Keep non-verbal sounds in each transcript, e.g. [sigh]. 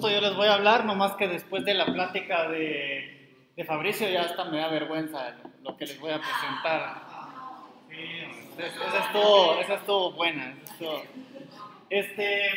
gusto yo les voy a hablar, nomás que después de la plática de, de Fabricio ya hasta me da vergüenza lo, que les voy a presentar. Esa estuvo, esa estuvo buena. Este,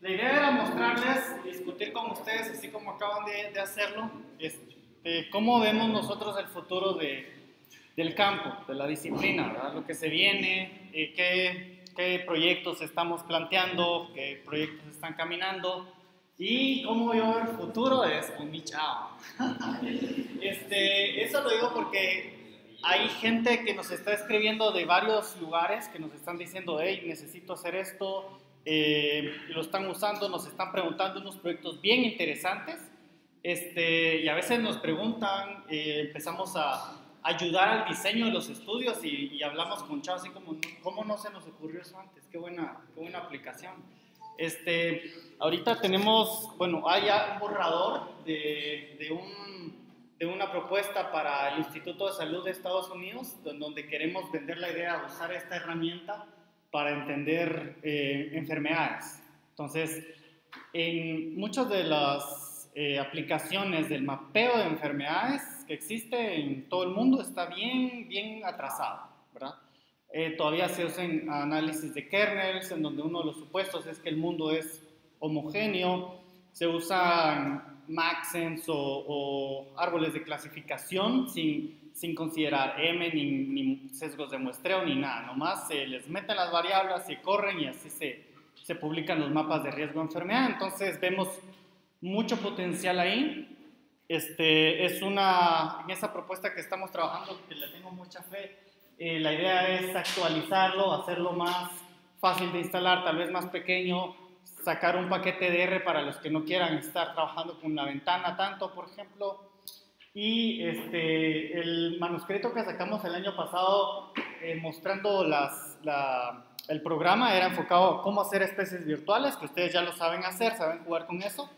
la idea era mostrarles, discutir con ustedes, así como acaban de, de hacerlo, este, cómo vemos nosotros el futuro de, del campo, de la disciplina, ¿verdad? lo que se viene, eh, qué, qué proyectos estamos planteando, qué proyectos están caminando y cómo veo el futuro es un chao. [laughs] este, eso lo digo porque hay gente que nos está escribiendo de varios lugares que nos están diciendo, hey, necesito hacer esto, eh, lo están usando, nos están preguntando unos proyectos bien interesantes. Este, y a veces nos preguntan, eh, empezamos a ayudar al diseño de los estudios y, hablamos con chavos así como, ¿cómo no se nos ocurrió eso antes? Qué buena, qué buena aplicación. Este, ahorita tenemos, bueno, hay ya un borrador de, de, un, de, una propuesta para el Instituto de Salud de Estados Unidos, donde queremos vender la idea de usar esta herramienta para entender eh, enfermedades. Entonces, en muchas de las eh, aplicaciones del mapeo de enfermedades, que existe en todo el mundo está bien, bien atrasado. Eh, todavía se usan análisis de kernels, en donde uno de los supuestos es que el mundo es homogéneo, se usan maxens o, árboles de clasificación sin, sin considerar M ni, ni, sesgos de muestreo ni nada, nomás se les meten las variables, se corren y así se, se publican los mapas de riesgo de enfermedad, entonces vemos mucho potencial ahí. Este, es una, en esa propuesta que estamos trabajando, que le tengo mucha fe, eh, la idea es actualizarlo, hacerlo más fácil de instalar, tal vez más pequeño, sacar un paquete de R para los que no quieran estar trabajando con una ventana tanto, por ejemplo. Y este, el manuscrito que sacamos el año pasado eh, mostrando la, el programa era enfocado a cómo hacer especies virtuales, que ustedes ya lo saben hacer, saben jugar con eso.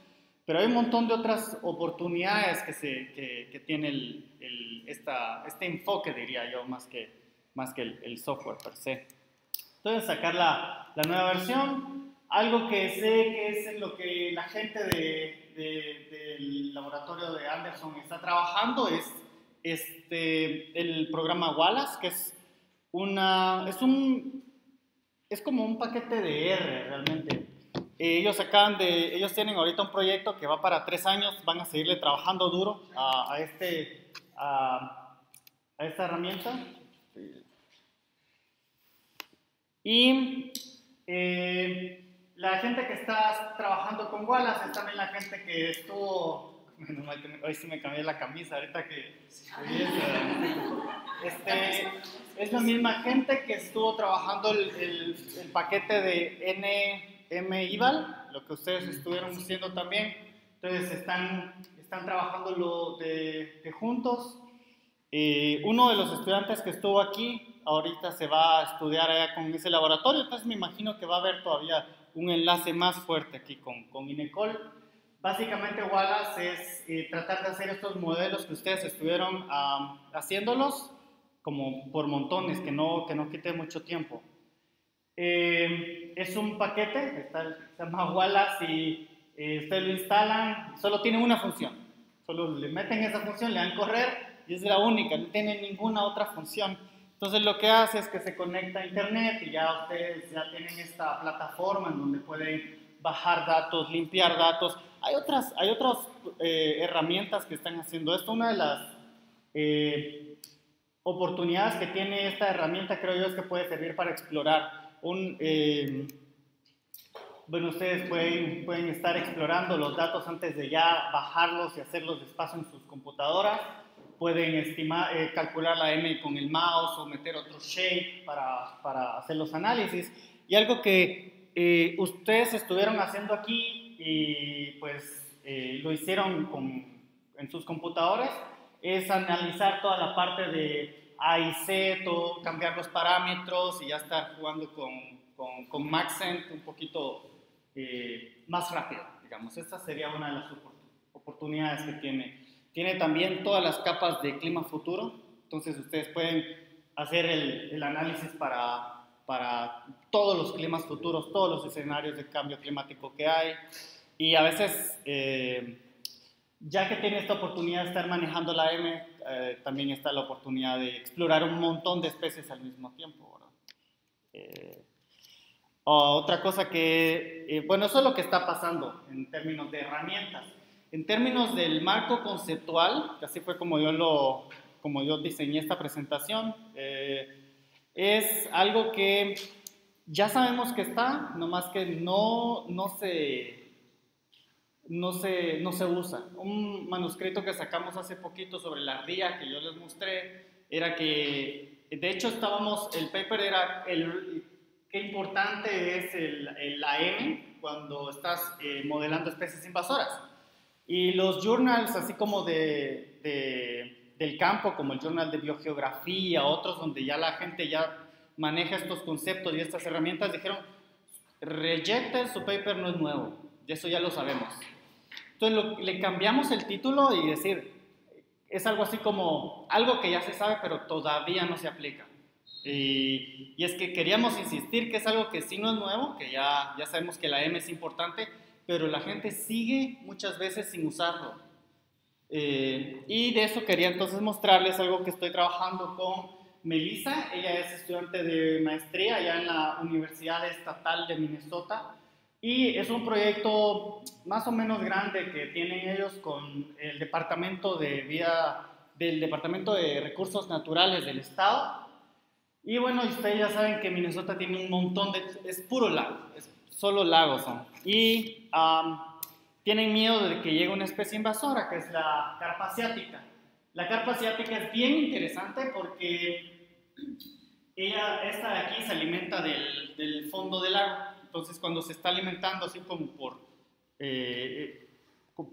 Pero hay un montón de otras oportunidades que, se, que, tiene el, esta, este enfoque, diría yo, más que, más que el, software per se. Entonces, sacar la, la, nueva versión. Algo que sé que es en lo que la gente de, del laboratorio de Anderson está trabajando es este, el programa Wallace, que es, una, es, un, es como un paquete de R realmente ellos acaban de, ellos tienen ahorita un proyecto que va para tres años, van a seguirle trabajando duro a, este, a, esta herramienta. Y eh, la gente que está trabajando con Wallace es también la gente que estuvo, hoy sí me cambié la camisa, ahorita que... Este, es la misma gente que estuvo trabajando el, el paquete de N M-IVAL, lo que ustedes estuvieron haciendo también. Entonces están, están trabajando lo de, juntos. Uno de los estudiantes que estuvo aquí ahorita se va a estudiar allá con ese laboratorio, entonces me imagino que va a haber todavía un enlace más fuerte aquí con, con INECOL. Básicamente Wallace es eh, tratar de hacer estos modelos que ustedes estuvieron haciéndolos como por montones, que no, que no quite mucho tiempo. Eh, es un paquete, está, se llama Wallace y eh, ustedes lo instalan, solo tiene una función. Solo le meten esa función, le dan correr y es la única, no tiene ninguna otra función. Entonces lo que hace es que se conecta a internet y ya ustedes ya tienen esta plataforma en donde pueden bajar datos, limpiar datos. Hay otras, hay otras eh, herramientas que están haciendo esto. Una de las oportunidades que tiene esta herramienta creo yo es que puede servir para explorar un, eh, bueno, ustedes pueden, pueden estar explorando los datos antes de ya bajarlos y hacerlos despacio en sus computadoras. Pueden estimar, eh, calcular la M con el mouse o meter otro shape para, para hacer los análisis. Y algo que eh, ustedes estuvieron haciendo aquí y pues lo hicieron con, en sus computadores es analizar toda la parte de a y Z, todo, cambiar los parámetros y ya estar jugando con, con, con Maxent un poquito eh, más rápido, digamos. Esta sería una de las oportunidades que tiene. Tiene también todas las capas de clima futuro, entonces ustedes pueden hacer el, análisis para, para todos los climas futuros, todos los escenarios de cambio climático que hay. y a veces, eh, ya que tiene esta oportunidad de estar manejando la M, eh, también está la oportunidad de explorar un montón de especies al mismo tiempo. Eh, otra cosa que, bueno, eso es lo que está pasando en términos de herramientas. En términos del marco conceptual, que así fue como yo, lo, como yo diseñé esta presentación, es algo que ya sabemos que está, nomás que no, no, se, no, se, no se usa. Un manuscrito que sacamos hace poquito sobre la ardilla que yo les mostré era que, de hecho, estábamos, el paper era el, qué importante es el, el AM cuando estás eh, modelando especies invasoras. Y los journals, así como de, de, del campo, como el Journal de Biogeografía, otros donde ya la gente ya maneja estos conceptos y estas herramientas, dijeron, rejected, su paper no es nuevo, y eso ya lo sabemos. Entonces le cambiamos el título y decir, es algo así como algo que ya se sabe, pero todavía no se aplica. Y, y, es que queríamos insistir que es algo que sí no es nuevo, que ya, ya sabemos que la M es importante, pero la gente sigue muchas veces sin usarlo. Eh, y de eso quería entonces mostrarles algo que estoy trabajando con Melissa, ella es estudiante de maestría allá en la Universidad Estatal de Minnesota y es un proyecto más o menos grande que tienen ellos con el Departamento de Vida del Departamento de Recursos Naturales del Estado. Y bueno, ustedes ya saben que Minnesota tiene un montón de... es puro lago, es solo lagos son. Y tienen miedo de que llegue una especie invasora, que es la carpa asiática. La carpa asiática es bien interesante porque ella, esta de aquí se alimenta del, del fondo del lago. Entonces, cuando se está alimentando así como por, eh,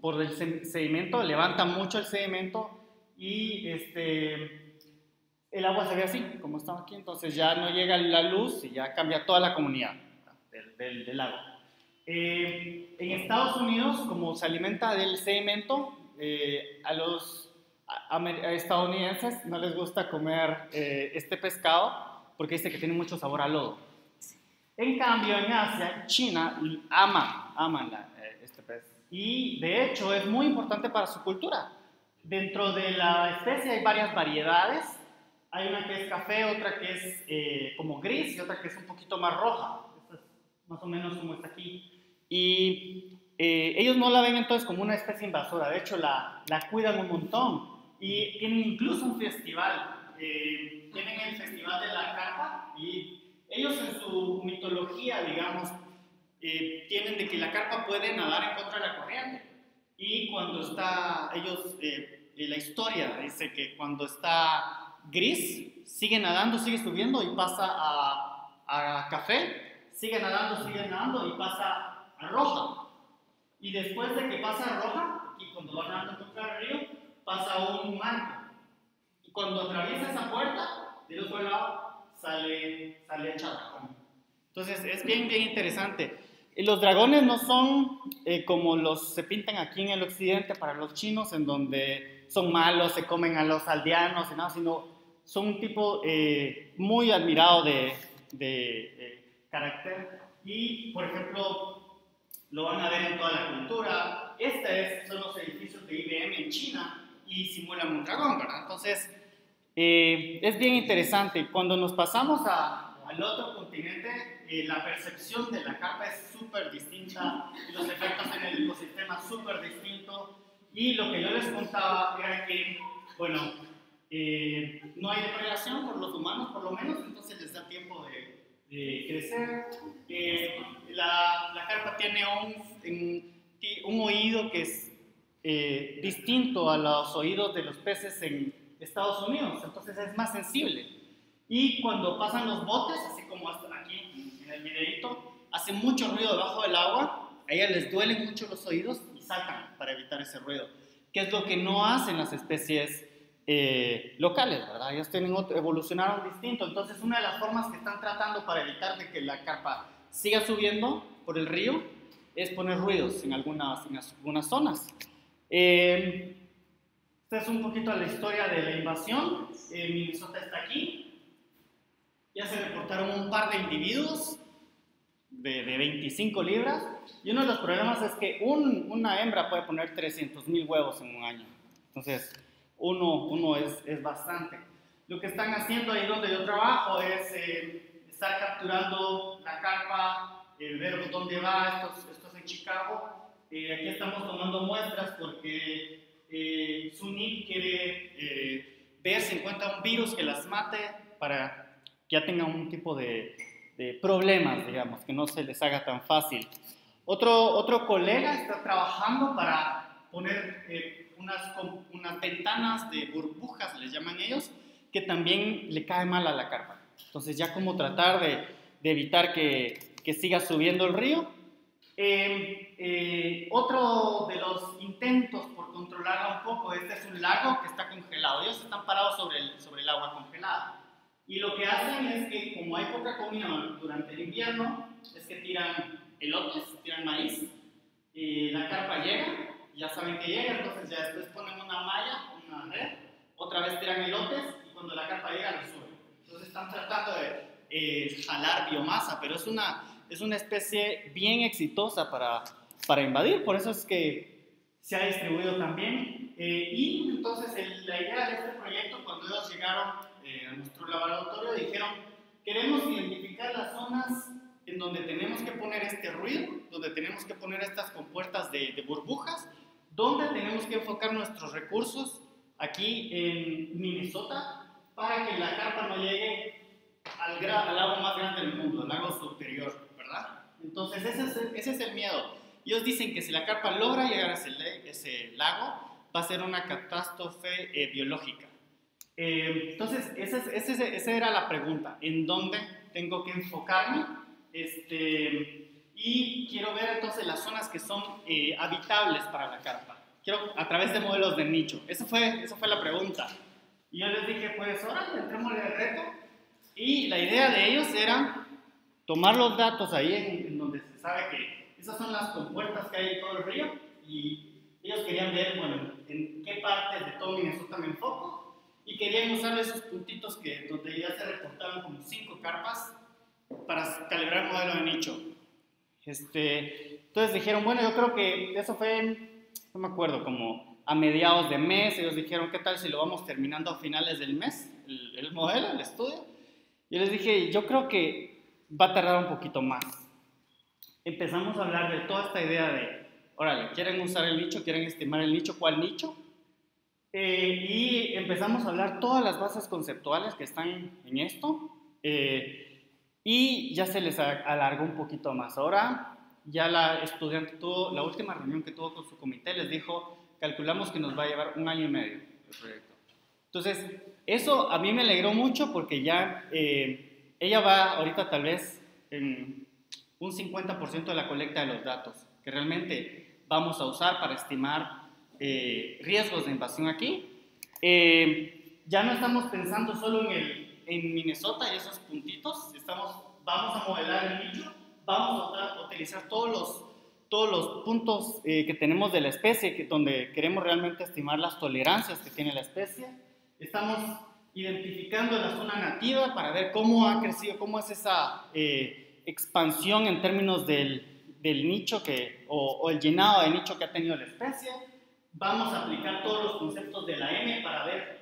por el sedimento, levanta mucho el sedimento y este, el agua se ve así, como está aquí. Entonces, ya no llega la luz y ya cambia toda la comunidad del, del, lago. Eh, en Estados Unidos, como se alimenta del sedimento, eh, a los a, estadounidenses no les gusta comer eh, este pescado porque dice que tiene mucho sabor a lodo. En cambio, en Asia, China ama, aman eh, este pez. Y de hecho es muy importante para su cultura. Dentro de la especie hay varias variedades. Hay una que es café, otra que es eh, como gris y otra que es un poquito más roja. Esta es más o menos como está aquí. Y ellos no la ven entonces como una especie invasora. De hecho, la, la cuidan un montón y tienen incluso un festival. Eh, tienen el Festival de la Carpa y ellos en su mitología, digamos, eh, tienen de que la carpa puede nadar en contra de la corriente. Y cuando está, ellos, eh, la historia dice que cuando está gris, sigue nadando, sigue subiendo y pasa a, a café, sigue nadando, sigue nadando y pasa roja. Y después de que pasa roja, y cuando va nadando contra el río, pasa un manto. Y cuando atraviesa esa puerta, del otro lado sale, sale el Entonces es bien, bien interesante. Los dragones no son eh, como los se pintan aquí en el occidente para los chinos, en donde son malos, se comen a los aldeanos, y nada, sino son un tipo eh, muy admirado de, de eh, carácter. Y, por ejemplo, lo van a ver en toda la cultura. Estos son los edificios de IBM en China, y simulan un dragón, ¿verdad? Entonces, eh, es bien interesante. Cuando nos pasamos a, al otro continente, eh, la percepción de la capa es súper distinta, los efectos en el ecosistema súper distintos. Y lo que yo les contaba era que, bueno, eh, no hay depredación por los humanos, por lo menos, entonces les da tiempo de, de crecer. la, la carpa tiene un, un oído que es eh, distinto a los oídos de los peces en Estados Unidos, entonces es más sensible. Y cuando pasan los botes, así como hasta aquí en el videito, hacen mucho ruido debajo del agua, a ellas les duelen mucho los oídos y saltan para evitar ese ruido, que es lo que no hacen las especies eh, locales, ¿verdad? Ellas tienen evolucionaron distinto, entonces una de las formas que están tratando para evitar de que la carpa siga subiendo por el río es poner ruidos en algunas, en algunas zonas. Eh, es un poquito la historia de la invasión. Eh, Minnesota está aquí. Ya se reportaron un par de individuos. de, 25 libras. Y uno de los problemas es que una hembra puede poner 300 mil huevos en un año. Entonces, uno, uno es, es, bastante. Lo que están haciendo ahí donde yo trabajo es eh, estar capturando la carpa, ver dónde va, esto, esto es en Chicago. Eh, aquí estamos tomando muestras porque eh, SUNY quiere eh, ver si encuentra un virus que las mate para que ya tengan un tipo de, problemas, digamos, que no se les haga tan fácil. Otro, otro colega está trabajando para poner eh, unas, ventanas de burbujas, les llaman ellos, que también le cae mal a la carpa. Entonces ya como tratar de, evitar que, siga subiendo el río eh, eh, otro de los intentos por controlarla un poco, este es un lago que está congelado. Ellos están parados sobre el, agua congelada. Y lo que hacen es que, como hay poca comida durante el invierno, es que tiran elotes, tiran maíz, y la carpa llega, ya saben que llega, entonces ya después ponen una malla, una red, otra vez tiran elotes y cuando la carpa llega lo suben. Entonces están tratando de eh, jalar biomasa, pero es una es una especie bien exitosa para, para invadir, por eso es que se ha distribuido también. Eh, y entonces la idea de este proyecto, cuando ellos llegaron eh, a nuestro laboratorio, dijeron, queremos identificar las zonas en donde tenemos que poner este ruido, donde tenemos que poner estas compuertas de, de burbujas, donde tenemos que enfocar nuestros recursos aquí en Minnesota para que la carpa no llegue al, lago más grande del mundo, al lago superior. Entonces, ese es, el, ese es el miedo. Ellos dicen que si la carpa logra llegar a ese, ese lago, va a ser una catástrofe eh, biológica. Eh, entonces, esa, esa, era la pregunta, ¿en dónde tengo que enfocarme? Este, y quiero ver entonces las zonas que son eh, habitables para la carpa. Quiero a través de modelos de nicho. Esa fue, esa fue la pregunta. Y yo les dije, pues ahora entremos en el reto. Y la idea de ellos era tomar los datos ahí en, donde se sabe que esas son las compuertas que hay en todo el río y ellos querían ver, bueno, en qué partes de todo Minnesota me enfoco y querían usar esos puntitos que donde ya se reportaban como cinco carpas para calibrar el modelo de nicho. Este, entonces dijeron, bueno, yo creo que eso fue, no me acuerdo, como a mediados de mes, ellos dijeron, ¿qué tal si lo vamos terminando a finales del mes, el, el modelo, el estudio? Yo les dije, yo creo que va a tardar un poquito más. Empezamos a hablar de toda esta idea de, órale, ¿quieren usar el nicho? ¿Quieren estimar el nicho? ¿Cuál nicho? Eh, y empezamos a hablar todas las bases conceptuales que están en esto. Eh, y ya se les alargó un poquito más. Ahora ya la estudiante tuvo, la última reunión que tuvo con su comité les dijo, calculamos que nos va a llevar un año y medio el proyecto. Entonces, eso a mí me alegró mucho porque ya eh, ella va ahorita tal vez en un 50% de la colecta de los datos que realmente vamos a usar para estimar eh, riesgos de invasión aquí. Eh, ya no estamos pensando solo en, el, en Minnesota y esos puntitos, estamos, vamos a modelar el nicho, vamos a utilizar todos los, todos los puntos eh, que tenemos de la especie, que, donde queremos realmente estimar las tolerancias que tiene la especie. Estamos identificando la zona nativa para ver cómo ha crecido, cómo es esa eh, expansión en términos del, del nicho que, o, el llenado de nicho que ha tenido la especie. Vamos a aplicar todos los conceptos de la M para ver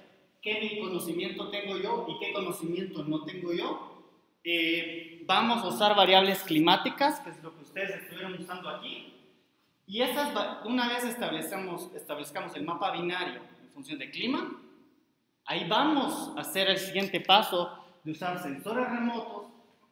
qué conocimiento tengo yo y qué conocimiento no tengo yo. Eh, vamos a usar variables climáticas, que es lo que ustedes estuvieron usando aquí. Y esas, una vez establezcamos, establezcamos el mapa binario en función de clima, Ahí vamos a hacer el siguiente paso de usar sensores remotos,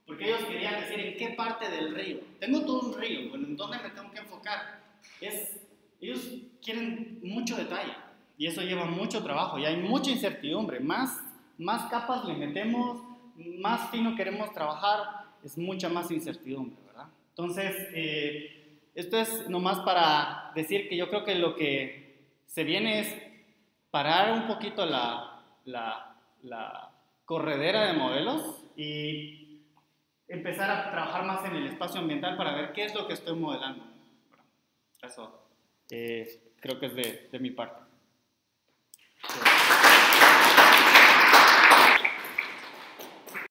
porque ellos querían decir en qué parte del río. Tengo todo un río, bueno, ¿en dónde me tengo que enfocar? Es, ellos quieren mucho detalle y eso lleva mucho trabajo y hay mucha incertidumbre. Más, más capas le metemos, más fino queremos trabajar, es mucha más incertidumbre, ¿verdad? Entonces, eh, esto es nomás para decir que yo creo que lo que se viene es parar un poquito la, corredera de modelos y empezar a trabajar más en el espacio ambiental para ver qué es lo que estoy modelando. eso eh, creo que es de mi parte. Thank you.